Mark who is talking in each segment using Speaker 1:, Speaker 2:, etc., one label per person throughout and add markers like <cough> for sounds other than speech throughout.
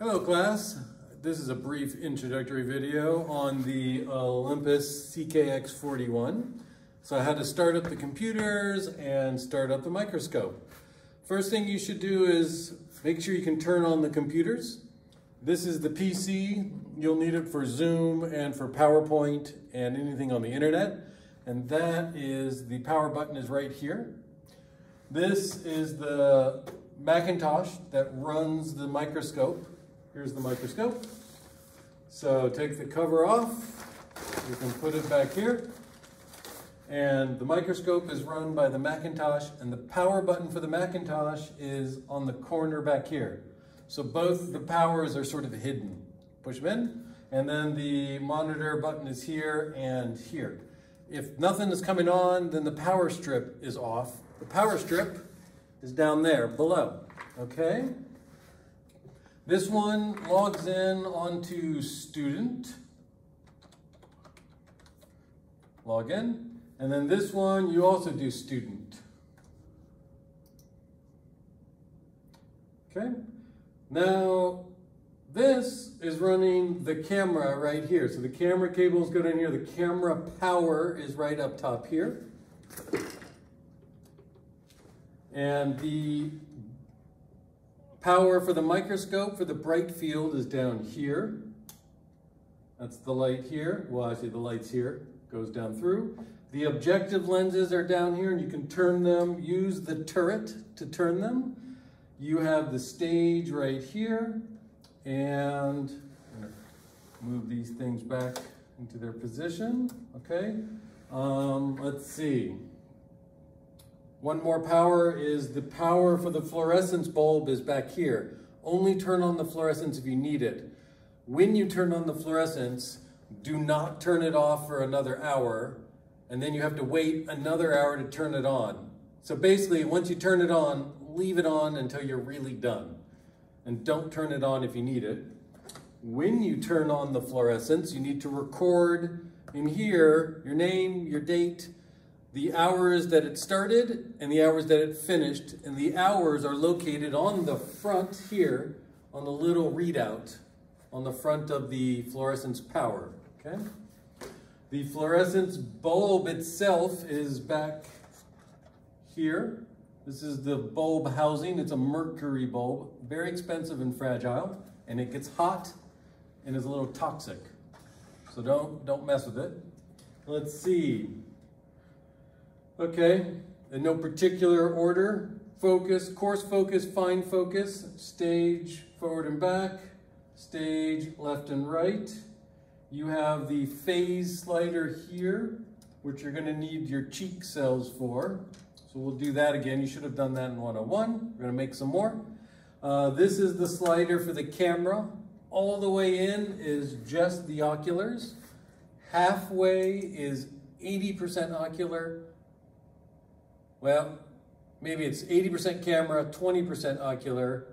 Speaker 1: Hello class, this is a brief introductory video on the Olympus CKX41. So I had to start up the computers and start up the microscope. First thing you should do is make sure you can turn on the computers. This is the PC. You'll need it for Zoom and for PowerPoint and anything on the internet. And that is, the power button is right here. This is the Macintosh that runs the microscope. Here's the microscope. So take the cover off. You can put it back here. And the microscope is run by the Macintosh and the power button for the Macintosh is on the corner back here. So both the powers are sort of hidden. Push them in, and then the monitor button is here and here. If nothing is coming on, then the power strip is off. The power strip is down there below, okay? This one logs in onto student. Log in. And then this one, you also do student. Okay? Now, this is running the camera right here. So the camera cables go in here. The camera power is right up top here. And the power for the microscope for the bright field is down here. That's the light here. Well, actually the light's here. Goes down through. The objective lenses are down here and you can turn them, use the turret to turn them. You have the stage right here, and move these things back into their position, okay? Um, let's see. One more power is the power for the fluorescence bulb is back here. Only turn on the fluorescence if you need it. When you turn on the fluorescence, do not turn it off for another hour, and then you have to wait another hour to turn it on. So basically, once you turn it on, leave it on until you're really done. And don't turn it on if you need it. When you turn on the fluorescence, you need to record in here your name, your date, the hours that it started and the hours that it finished. And the hours are located on the front here on the little readout on the front of the fluorescence power, okay? The fluorescence bulb itself is back here. This is the bulb housing. It's a mercury bulb, very expensive and fragile, and it gets hot and is a little toxic. So don't, don't mess with it. Let's see. Okay, in no particular order. Focus, coarse focus, fine focus, stage forward and back, stage left and right. You have the phase slider here, which you're gonna need your cheek cells for. So we'll do that again. You should have done that in 101. We're gonna make some more. Uh, this is the slider for the camera. All the way in is just the oculars. Halfway is 80% ocular. Well, maybe it's 80% camera, 20% ocular,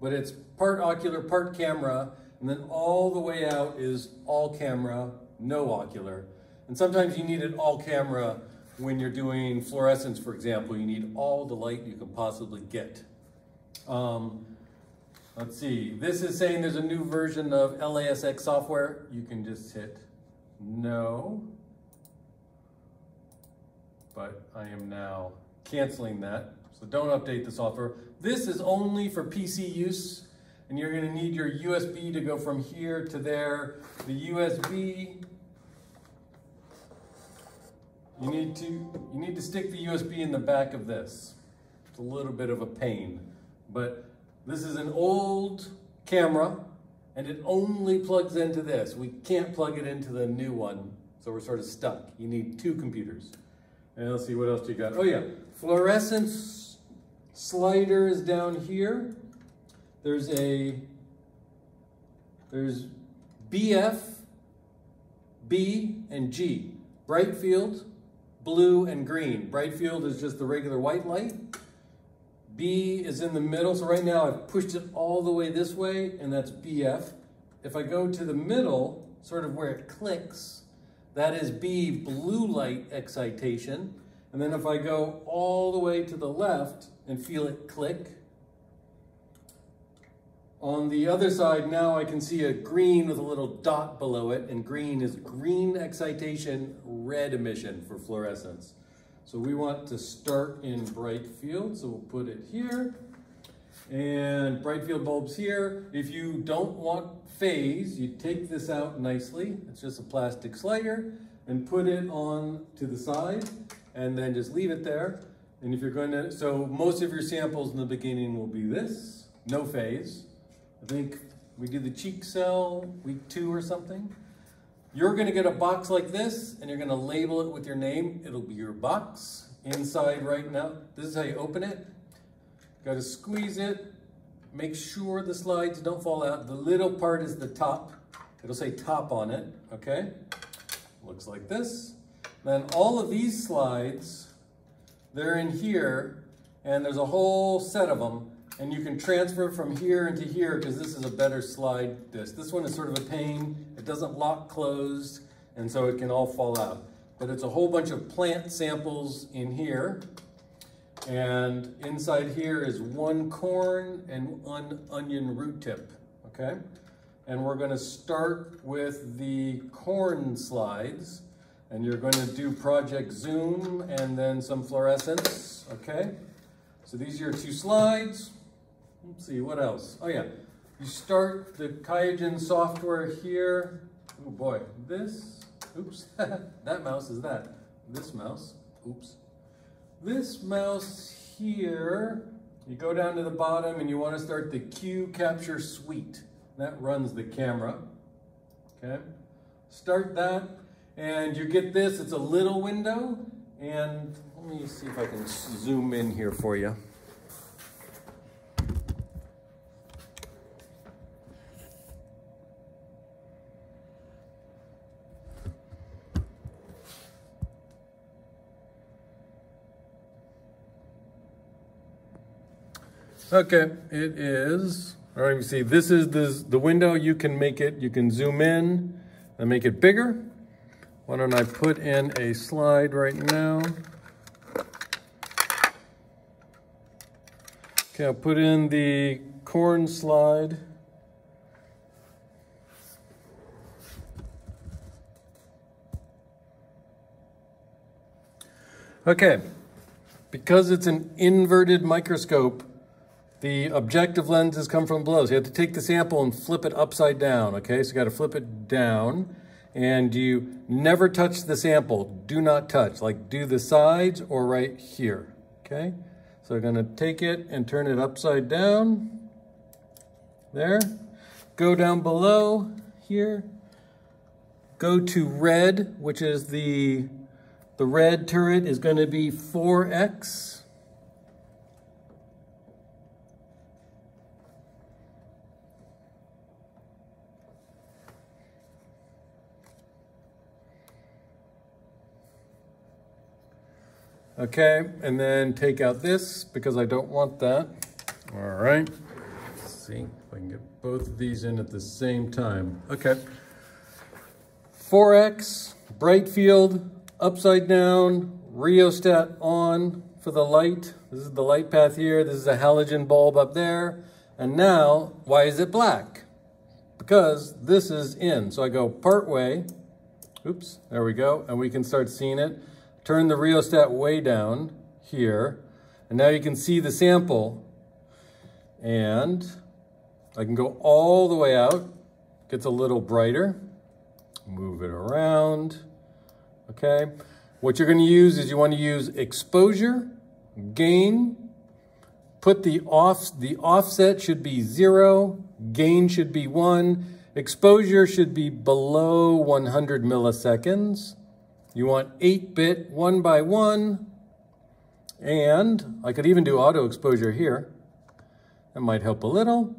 Speaker 1: but it's part ocular, part camera, and then all the way out is all camera, no ocular. And sometimes you need it all camera when you're doing fluorescence, for example, you need all the light you can possibly get. Um, let's see, this is saying there's a new version of LASX software. You can just hit no, but I am now canceling that. So don't update the software. This is only for PC use, and you're gonna need your USB to go from here to there. The USB you need to you need to stick the USB in the back of this. It's a little bit of a pain, but this is an old camera and it only plugs into this. We can't plug it into the new one, so we're sort of stuck. You need two computers. And let's see, what else do you got? Oh yeah, fluorescence slider is down here. There's a, there's BF, B, and G. Bright field, blue, and green. Bright field is just the regular white light. B is in the middle, so right now I've pushed it all the way this way, and that's BF. If I go to the middle, sort of where it clicks, that is B, blue light excitation. And then if I go all the way to the left and feel it click, On the other side now I can see a green with a little dot below it and green is green excitation, red emission for fluorescence. So we want to start in bright field, so we'll put it here. And bright field bulbs here. If you don't want phase, you take this out nicely. It's just a plastic slider and put it on to the side and then just leave it there. And if you're going to, so most of your samples in the beginning will be this, no phase. I think we do the cheek cell week two or something. You're gonna get a box like this and you're gonna label it with your name. It'll be your box. Inside right now, this is how you open it. Gotta squeeze it. Make sure the slides don't fall out. The little part is the top. It'll say top on it, okay? Looks like this. Then all of these slides, they're in here and there's a whole set of them and you can transfer from here into here because this is a better slide disc. This one is sort of a pain. It doesn't lock closed and so it can all fall out. But it's a whole bunch of plant samples in here. And inside here is one corn and one onion root tip, okay? And we're gonna start with the corn slides and you're gonna do Project Zoom and then some fluorescence, okay? So these are your two slides. Let's see, what else? Oh yeah, you start the QImaging software here. Oh boy, this, oops, <laughs> that mouse is that. This mouse, oops. This mouse here, you go down to the bottom and you want to start the Q Capture Suite. That runs the camera, okay? Start that and you get this, it's a little window and let me see if I can zoom in here for you. Okay, it is, all right, you see, this is the, the window. You can make it, you can zoom in and make it bigger. Why don't I put in a slide right now? Okay, I'll put in the corn slide. Okay, because it's an inverted microscope, the objective lenses come from below. So you have to take the sample and flip it upside down, okay? So you gotta flip it down and you never touch the sample. Do not touch, like do the sides or right here, okay? So we're gonna take it and turn it upside down. There. Go down below here. Go to red, which is the, the red turret is gonna be 4X. Okay, and then take out this because I don't want that. All right, Let's see if I can get both of these in at the same time. Okay, 4X, bright field, upside down, rheostat on for the light. This is the light path here. This is a halogen bulb up there. And now, why is it black? Because this is in. So I go part way. Oops, there we go. And we can start seeing it turn the rheostat way down here, and now you can see the sample. And I can go all the way out, gets a little brighter, move it around, okay? What you're gonna use is you wanna use exposure, gain, put the off, the offset should be zero, gain should be one, exposure should be below 100 milliseconds, you want 8-bit one by one, and I could even do auto exposure here. That might help a little.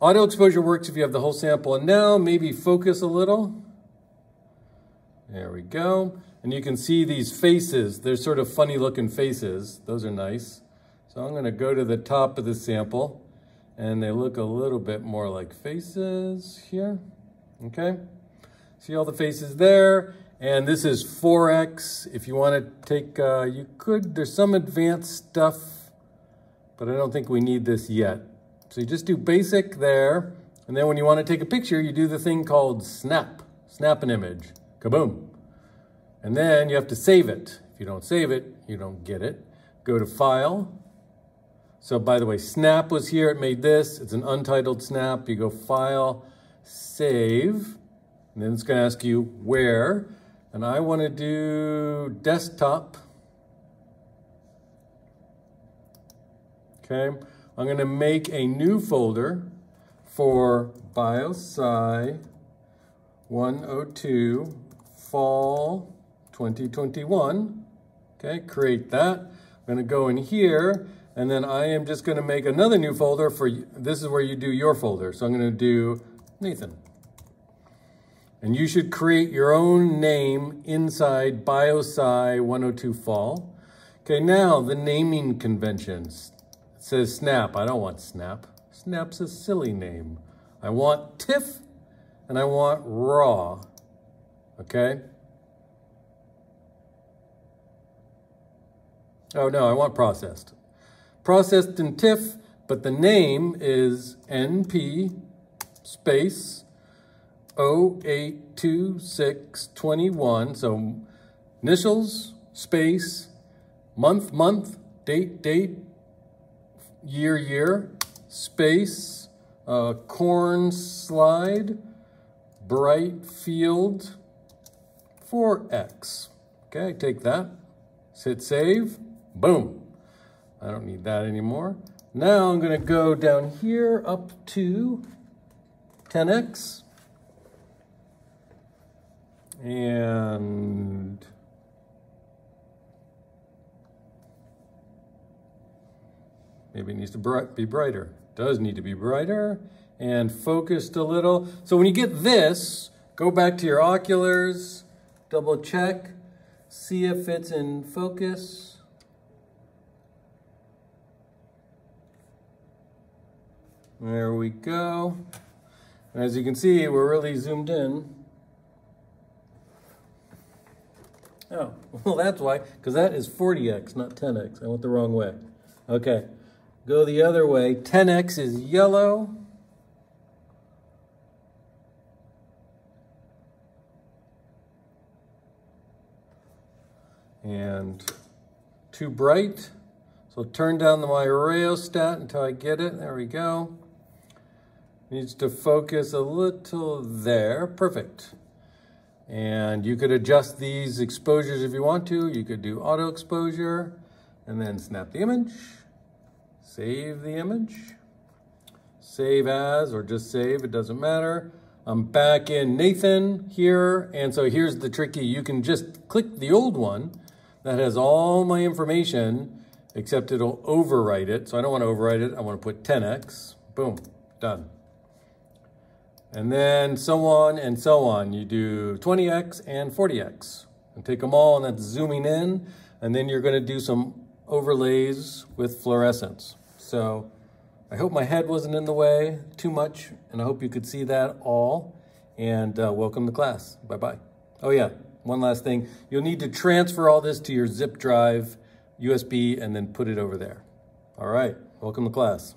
Speaker 1: Auto exposure works if you have the whole sample. And now maybe focus a little. There we go. And you can see these faces. They're sort of funny looking faces. Those are nice. So I'm gonna go to the top of the sample and they look a little bit more like faces here, okay? See all the faces there? And this is 4X. If you want to take, uh, you could, there's some advanced stuff, but I don't think we need this yet. So you just do basic there. And then when you want to take a picture, you do the thing called snap. Snap an image. Kaboom. And then you have to save it. If you don't save it, you don't get it. Go to File. So by the way, Snap was here. It made this. It's an untitled snap. You go File, Save. And then it's going to ask you where. And I want to do desktop. Okay. I'm going to make a new folder for BioSci 102 Fall 2021. Okay, create that. I'm going to go in here, and then I am just going to make another new folder for, this is where you do your folder. So I'm going to do Nathan. And you should create your own name inside BioSci 102 Fall. Okay, now the naming conventions. It says Snap. I don't want Snap. Snap's a silly name. I want TIFF and I want RAW. Okay? Oh no, I want processed. Processed in TIFF, but the name is NP space 082621. So initials, space, month, month, date, date, year, year, space, uh, corn slide, bright field, 4x. Okay, take that, hit save, boom. I don't need that anymore. Now I'm gonna go down here up to 10x. And maybe it needs to be brighter. Does need to be brighter and focused a little. So when you get this, go back to your oculars, double check, see if it's in focus. There we go. As you can see, we're really zoomed in. Oh, well that's why, because that is 40x, not 10x. I went the wrong way. Okay, go the other way. 10x is yellow. And too bright. So turn down the, my rheostat until I get it. There we go. Needs to focus a little there. Perfect. And you could adjust these exposures if you want to. You could do auto exposure and then snap the image, save the image, save as or just save, it doesn't matter. I'm back in Nathan here. And so here's the tricky, you can just click the old one that has all my information, except it'll overwrite it. So I don't want to overwrite it. I want to put 10x. Boom, done. And then so on and so on. You do 20x and 40x. And take them all and that's zooming in. And then you're going to do some overlays with fluorescence. So I hope my head wasn't in the way too much. And I hope you could see that all. And uh, welcome to class. Bye-bye. Oh yeah, one last thing. You'll need to transfer all this to your zip drive, USB, and then put it over there. All right, welcome to class.